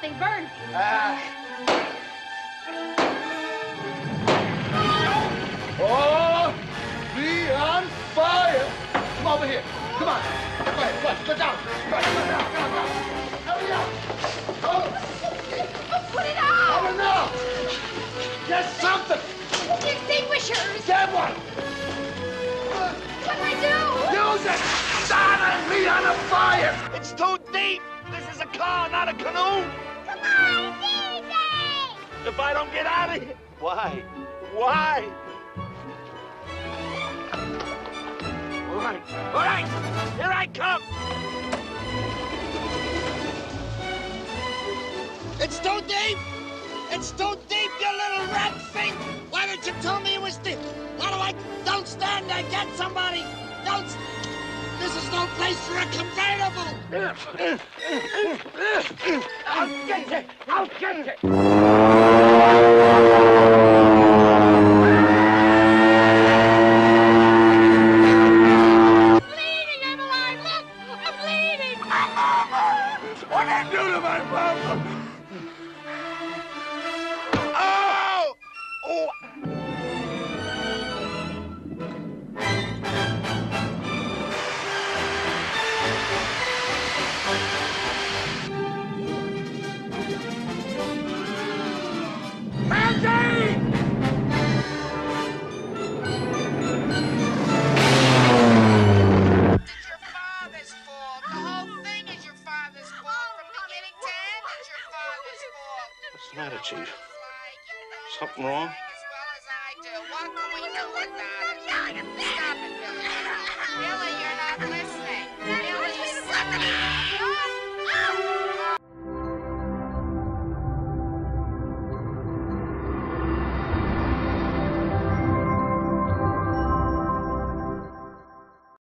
something burning. Ah. Oh, be on fire. Come over here. Come on. Go ahead. Go, go down. Go, go down. Go down. Hurry up. Oh, Put it out! oh no. Get something. The extinguishers! Get one. What do I do? Use it. Start me on a fire. It's too deep. This is a car, not a canoe. Come on, easy! If I don't get out of here, why? Why? All right, all right, here I come. It's too deep! It's too deep, you little rat thing! Why didn't you tell me it was deep? How do I... Don't stand there! Get somebody! Don't... s- This is no place for a convertible! I'll get you. I'll get you. I'm bleeding, Emmeline! Look! I'm bleeding! What did I do to my mama? What's the matter, Chief? Like, you know Something wrong? as well as I do. What can we do about it? Stop it,